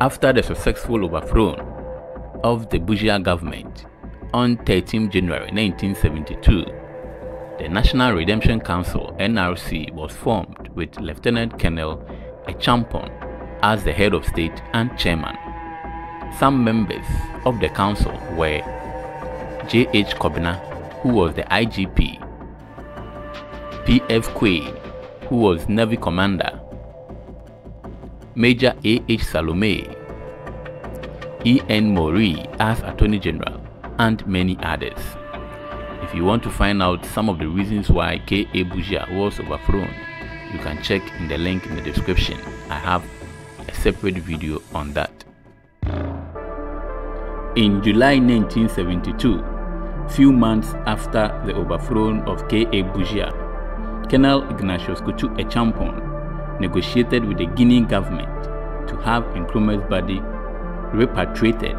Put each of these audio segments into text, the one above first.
After the successful overthrow of the Busia government on 13 January 1972, the National Redemption Council NRC was formed with Lieutenant Colonel Acheampong as the head of state and chairman. Some members of the council were J.H. Cobbina, who was the IGP, P.F. Quaye, who was Navy Commander, Major A.H. Selormey, E.N. Moore as Attorney General, and many others. If you want to find out some of the reasons why K.A. Busia was overthrown, you can check in the link in the description. I have a separate video on that. In July 1972, few months after the overthrow of K.A. Busia, Colonel Ignatius Kutu Acheampong negotiated with the Guinean government have Nkrumah's body repatriated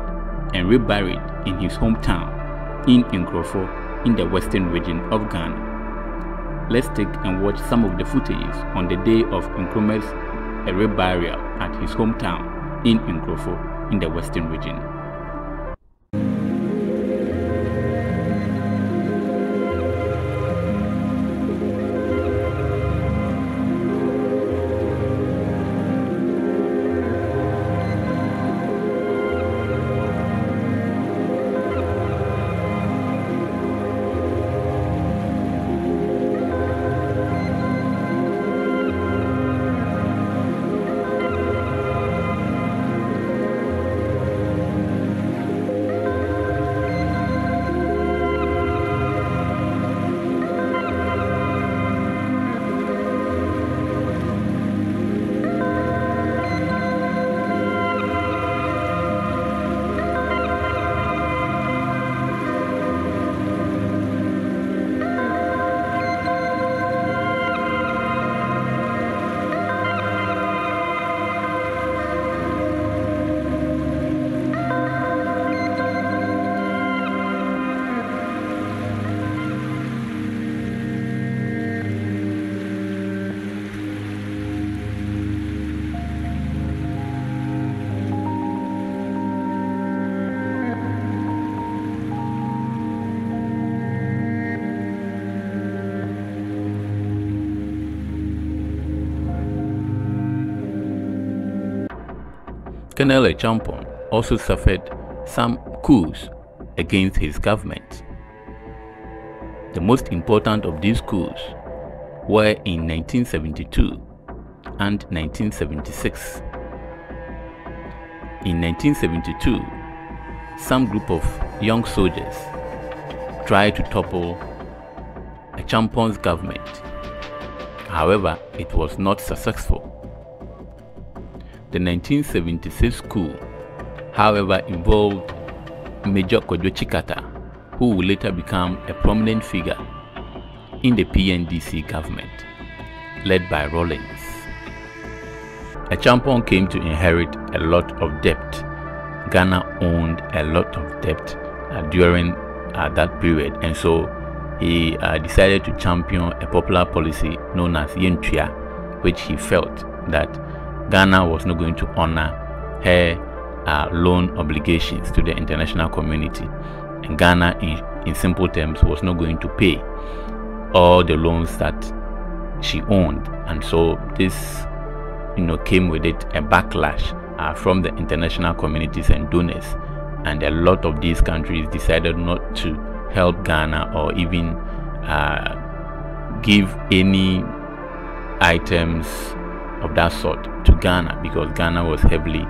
and reburied in his hometown in Nkroful in the western region of Ghana. Let's take and watch some of the footage on the day of Nkrumah's reburial at his hometown in Nkroful in the western region. Colonel Acheampong also suffered some coups against his government. The most important of these coups were in 1972 and 1976. In 1972, some group of young soldiers tried to topple Acheampong's government. However, it was not successful. The 1976 coup, however, involved Major Kojo Tsikata, who would later become a prominent figure in the PNDC government, led by Rawlings. Acheampong came to inherit a lot of debt. Ghana owned a lot of debt uh, during uh, that period, and so he uh, decided to champion a popular policy known as Yentua, which he felt that Ghana was not going to honor her uh, loan obligations to the international community. And Ghana, in, in simple terms, was not going to pay all the loans that she owned. And so this, you know, came with it a backlash uh, from the international communities and donors. And a lot of these countries decided not to help Ghana or even uh, give any items of that sort to Ghana because Ghana was heavily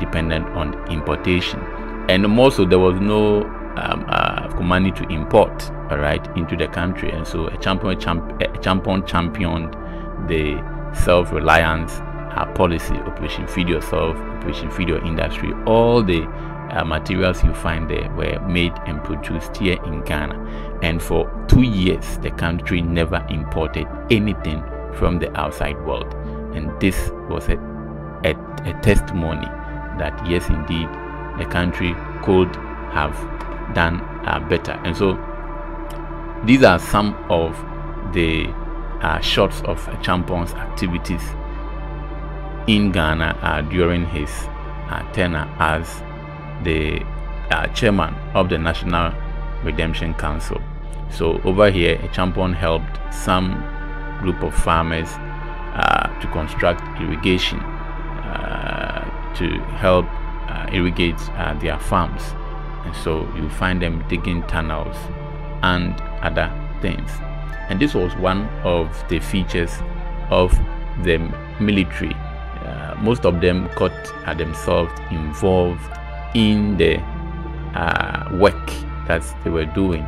dependent on importation. And more so, there was no um, uh, money to import, all right, into the country. And so Acheampong, champ, Acheampong championed the self-reliance uh, policy, Operation Feed Yourself, Operation Feed Your Industry. All the uh, materials you find there were made and produced here in Ghana. And for two years, the country never imported anything from the outside world. And this was a, a, a testimony that yes, indeed, the country could have done uh, better. And so these are some of the uh, shots of Acheampong's activities in Ghana uh, during his uh, tenure as the uh, chairman of the National Redemption Council. So over here, Acheampong helped some group of farmers to construct irrigation uh, to help uh, irrigate uh, their farms. And so you find them digging tunnels and other things. And this was one of the features of the military. Uh, most of them got themselves involved in the uh, work that they were doing.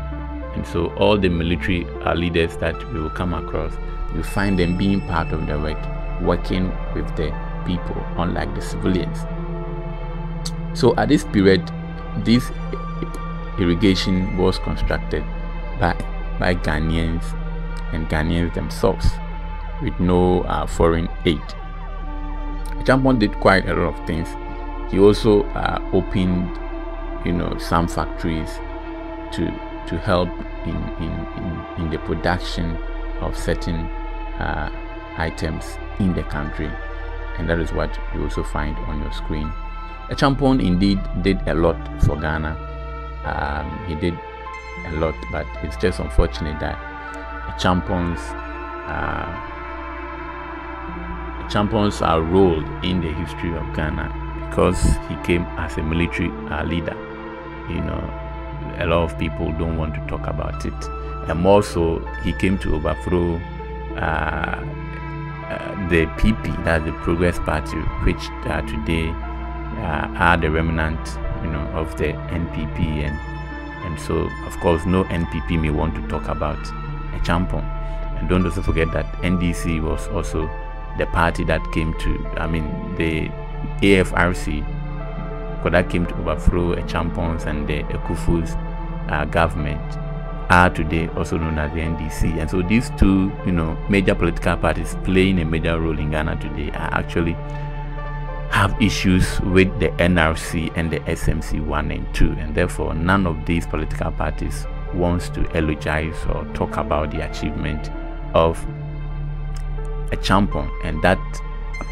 And so all the military uh, leaders that we will come across, you find them being part of the work, working with the people, unlike the civilians. So at this period, this irrigation was constructed by, by Ghanaians and Ghanaians themselves with no uh, foreign aid. Acheampong did quite a lot of things. He also uh, opened, you know, some factories to to help in in, in, in the production of certain uh, items in the country, and that is what you also find on your screen. Acheampong indeed did a lot for Ghana. Um, he did a lot, but it's just unfortunate that Acheampong's uh, Acheampong's uh, role in the history of Ghana because he came as a military uh, leader. You know, a lot of people don't want to talk about it. And more so, he came to overthrow uh, uh the PP, that's the Progress Party, which uh, today are the remnant, you know, of the NPP, and and so of course no NPP may want to talk about Acheampong. And don't also forget that NDC was also the party that came to, I mean, the AFRC, because that came to overthrow Acheampong's and the Akuffo's uh, government, are today also known as the NDC. And so these two, you know, major political parties playing a major role in Ghana today are actually have issues with the NRC and the SMC 1 and 2 and therefore none of these political parties wants to eulogize or talk about the achievement of Acheampong. and that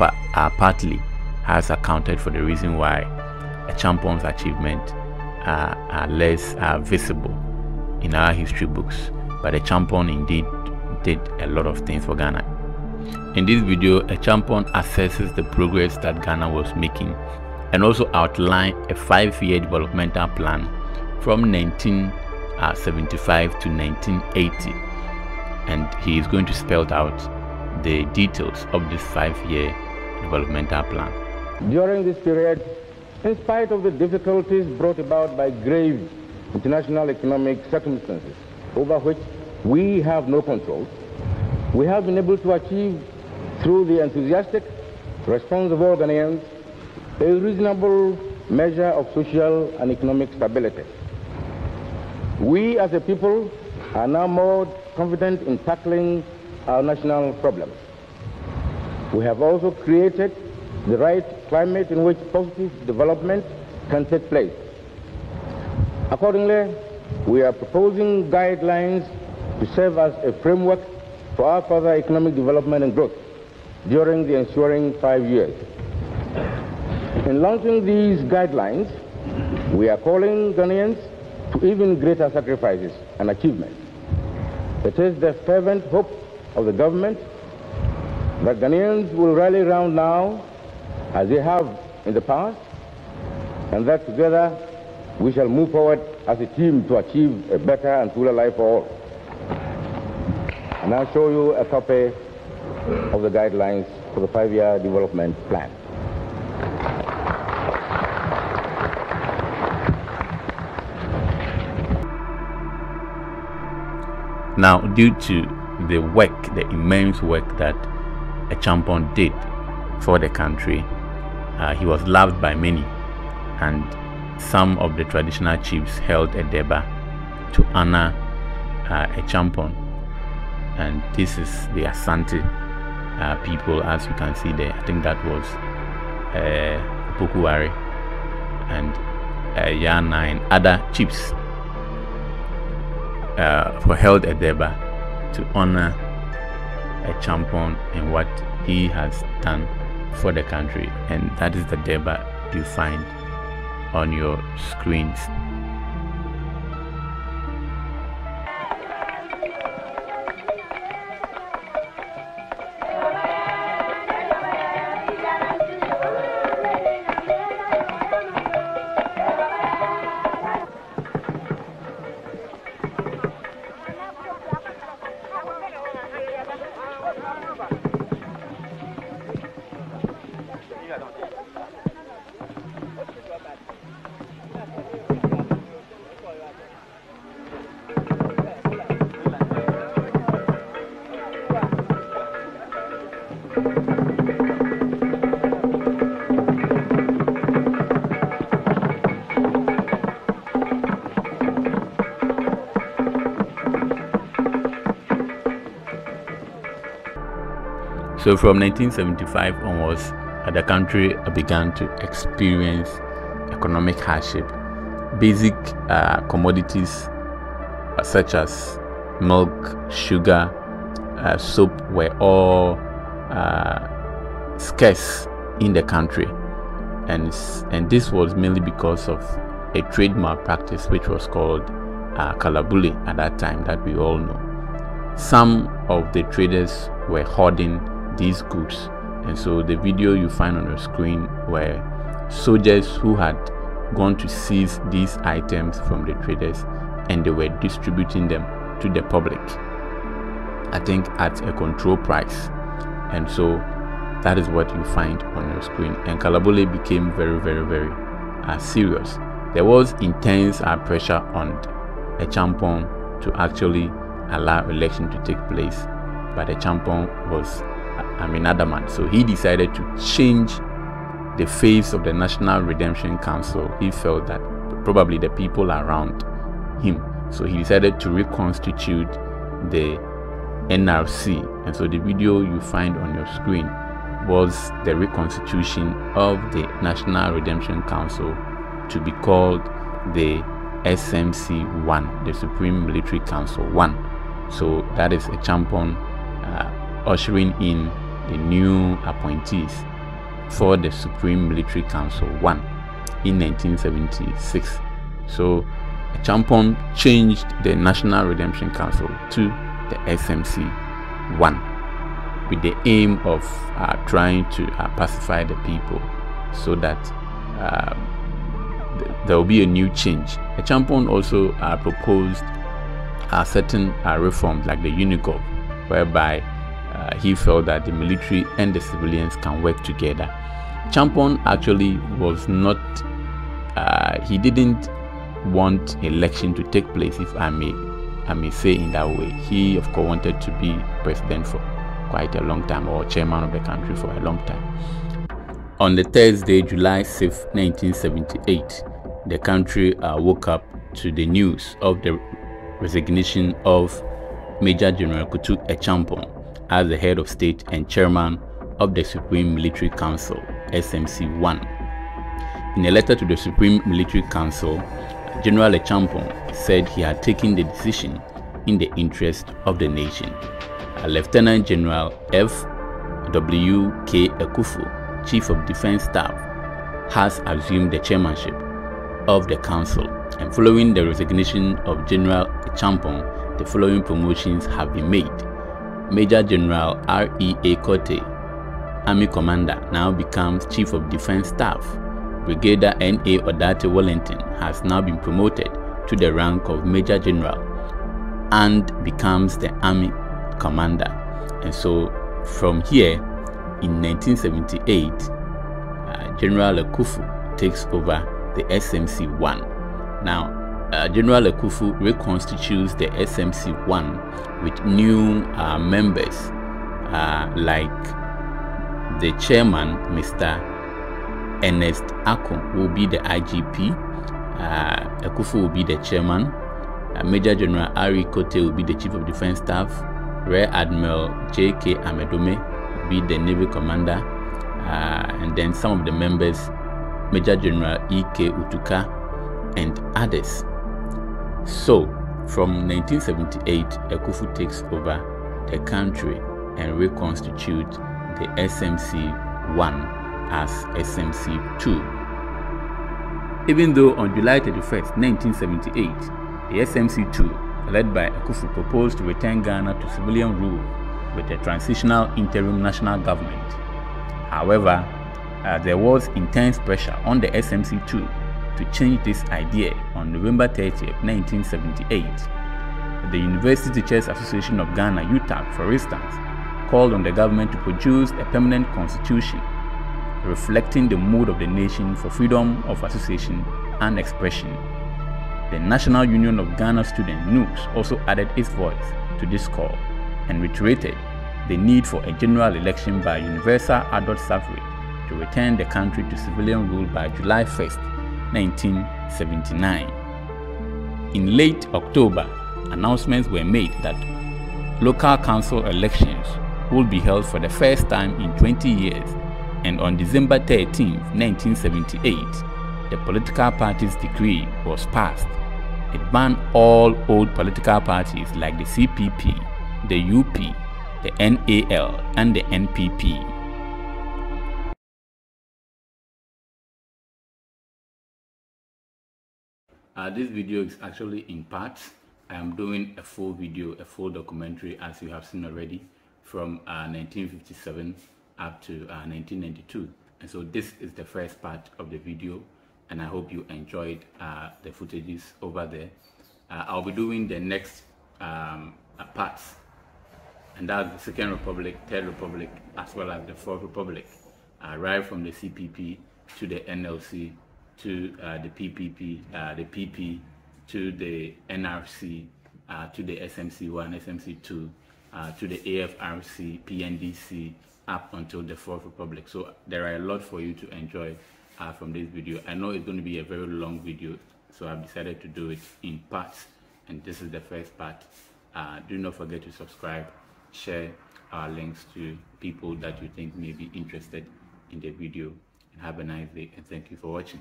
uh, partly has accounted for the reason why Acheampong's achievement uh, are less uh, visible in our history books but the champion indeed did a lot of things for Ghana. In this video, Acheampong assesses the progress that Ghana was making and also outline a five-year developmental plan from 1975 to 1980 and he is going to spell out the details of this five-year developmental plan. During this period, in spite of the difficulties brought about by grave international economic circumstances over which we have no control, we have been able to achieve through the enthusiastic response of all Ghanaians a reasonable measure of social and economic stability. We as a people are now more confident in tackling our national problems. We have also created the right climate in which positive development can take place. Accordingly, we are proposing guidelines to serve as a framework for our further economic development and growth during the ensuing five years. In launching these guidelines, we are calling Ghanaians to even greater sacrifices and achievements. It is the fervent hope of the government that Ghanaians will rally around now as they have in the past and that together we shall move forward as a team to achieve a better and fuller life for all. And I'll show you a copy of the guidelines for the five-year development plan. Now, due to the work, the immense work that Acheampong did for the country, uh, he was loved by many, and some of the traditional chiefs held a durbar to honor uh, Acheampong. And this is the Asante uh, people, as you can see there. I think that was uh, Opoku Ware and uh, Yana and other chiefs uh, who held a durbar to honor Acheampong and what he has done for the country. And that is the durbar you find on your screens. So from 1975 onwards, the country began to experience economic hardship. Basic uh, commodities uh, such as milk, sugar, uh, soap were all uh, scarce in the country, and and this was mainly because of a trade malpractice which was called uh, kalabule at that time that we all know. Some of the traders were hoarding these goods, and so the video you find on your screen were soldiers who had gone to seize these items from the traders and they were distributing them to the public. I think at a control price. And so that is what you find on your screen. And Kalabule became very, very, very uh, serious. There was intense uh, pressure on Acheampong to actually allow election to take place, but Acheampong was, I mean, adamant. So he decided to change the face of the National Redemption Council. He felt that probably the people around him. So he decided to reconstitute the NRC. And so the video you find on your screen was the reconstitution of the National Redemption Council to be called the SMC 1, the Supreme Military Council 1. So that is Acheampong uh, ushering in the new appointees for the Supreme Military Council 1 in 1976. So Acheampong changed the National Redemption Council to the SMC 1 with the aim of uh, trying to uh, pacify the people so that uh, th there will be a new change. Acheampong also uh, proposed uh, certain uh, reforms like the Unigov whereby he felt that the military and the civilians can work together. Acheampong actually was not, he didn't want election to take place if I may I may say in that way. He of course wanted to be president for quite a long time or chairman of the country for a long time. On the Thursday, July 6, 1978, the country uh, woke up to the news of the resignation of Major General Kutu Acheampong as the head of state and chairman of the Supreme Military Council, SMC-1. In a letter to the Supreme Military Council, General Acheampong said he had taken the decision in the interest of the nation. Lieutenant General F. W. K. Akuffo, Chief of Defense Staff, has assumed the chairmanship of the council and following the resignation of General Acheampong, the following promotions have been made. Major General R. E. A. Kotei, Army Commander, now becomes Chief of Defense Staff Brigadier N.A. Odartey-Wellington has now been promoted to the rank of Major General and becomes the Army Commander. And so from here, in 1978, uh, General Akuffo takes over the SMC-1. Now, uh, General Akuffo reconstitutes the SMC-1 with new uh, members uh, like the chairman, Mr. Ernest Akum will be the IGP, uh, Akuffo will be the chairman, uh, Major General Ari Kote will be the Chief of Defense Staff, Rear Admiral J.K. Amedume will be the Navy Commander, uh, and then some of the members, Major General E.K. Utuka, and others. So, from 1978, Akuffo takes over the country and reconstitute the SMC 1 as SMC2. Even though on July 31, 1978, the SMC-2, led by Akuffo, proposed to return Ghana to civilian rule with a transitional interim national government. However, uh, there was intense pressure on the SMC-2 to change this idea on November 30, 1978. The University Teachers Association of Ghana, UTAG, for instance, called on the government to produce a permanent constitution reflecting the mood of the nation for freedom of association and expression. The National Union of Ghana Students, NUGS, also added its voice to this call and reiterated the need for a general election by universal adult suffrage to return the country to civilian rule by July 1, 1979. In late October, announcements were made that local council elections would be held for the first time in 20 years and on December 13, 1978, the political parties decree was passed. It banned all old political parties like the CPP, the UP, the NAL, and the NPP. Uh, this video is actually in parts. I am doing a full video, a full documentary as you have seen already from uh, 1957 up to uh, 1992. And so this is the first part of the video and I hope you enjoyed uh, the footages over there. Uh, I'll be doing the next um, uh, parts and that's the Second Republic, Third Republic, as well as the Fourth Republic, right from the CPP to the NLC to uh, the PPP, the PP to the NRC to the SMC1, SMC2 to the AFRC, PNDC, up until the Fourth Republic. So there are a lot for you to enjoy uh, from this video. I know it's going to be a very long video, so I've decided to do it in parts, and this is the first part. Uh, do not forget to subscribe, share our links to people that you think may be interested in the video, and have a nice day, and thank you for watching.